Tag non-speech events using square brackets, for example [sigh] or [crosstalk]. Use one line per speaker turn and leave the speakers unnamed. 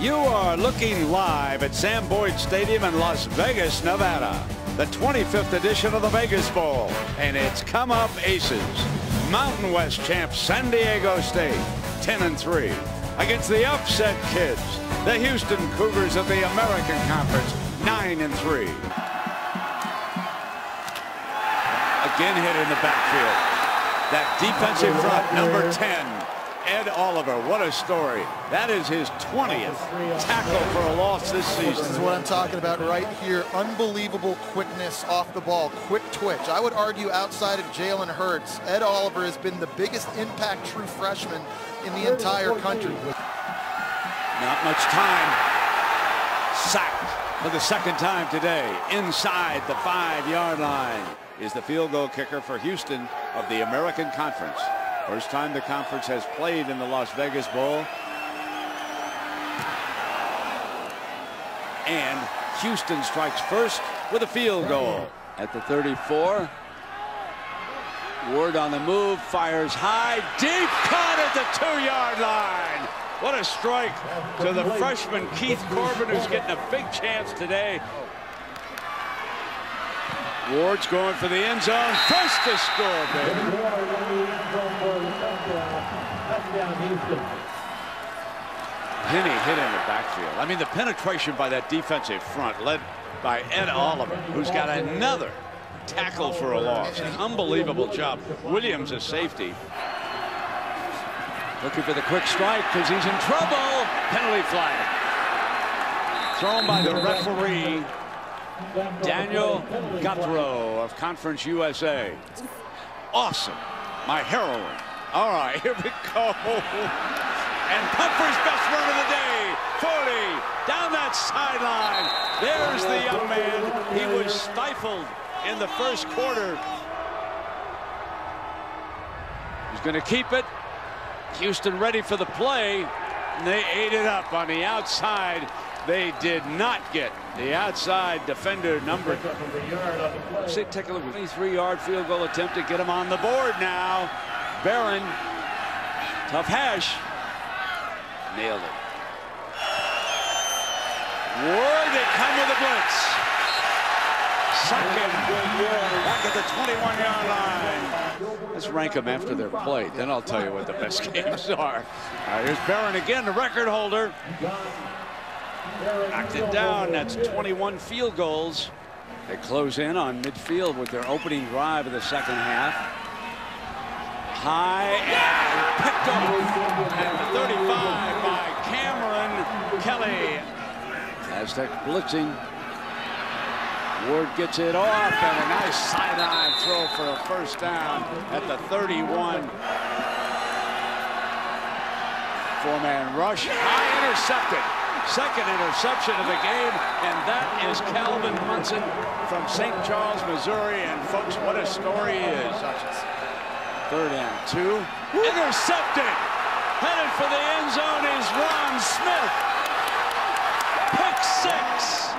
You are looking live at Sam Boyd Stadium in Las Vegas, Nevada. The 25th edition of the Vegas Bowl. And it's come up aces. Mountain West champs San Diego State, 10 and 3. Against the upset kids, the Houston Cougars of the American Conference, 9 and 3. Again hit in the backfield. That defensive front, number 10, Ed Oliver. What a story. That is his 20th tackle for a loss this season.
This is what I'm talking about right here. Unbelievable quickness off the ball, quick twitch. I would argue outside of Jalen Hurts, Ed Oliver has been the biggest impact true freshman in the entire country.
Not much time. Sacked for the second time today. Inside the five-yard line is the field goal kicker for Houston of the American Conference. First time the conference has played in the Las Vegas Bowl. And Houston strikes first with a field goal. At the 34. Ward on the move, fires high, deep cut at the two-yard line. What a strike to the freshman Keith Corbin, who's getting a big chance today. Ward's going for the end zone. First to score, baby. Penny hit in the backfield. I mean, the penetration by that defensive front led by Ed Oliver, who's got another tackle for a loss. An unbelievable job. Williams is safety. Looking for the quick strike because he's in trouble. Penalty flag. Thrown by the referee, Daniel Gautreaux of Conference USA. Awesome. My heroine. All right, here we go. And Pumphrey's best run of the day. 40 down that sideline. There's the young man. He was stifled in the first quarter. He's going to keep it. Houston ready for the play. And they ate it up on the outside. They did not get the outside defender number. Take a look. 23-yard field goal attempt to get him on the board now. Baron, tough hash. Nailed it. Ward, they come with a blitz. Second, back at the 21-yard line. Let's rank them after their play. Then I'll tell you what the best [laughs] games are. Here's Baron again, the record holder. Knocked it down. That's 21 field goals. They close in on midfield with their opening drive of the second half. High and picked up at the 35 by Cameron Kelly. Aztec blitzing. Ward gets it off and a nice sideline throw for a first down at the 31. Four-man rush, high intercepted. Second interception of the game, and that is Calvin Munson from St. Charles, Missouri. And folks, what a story he is. Third and two. Intercepted. Headed for the end zone is Ron Smith. Pick six.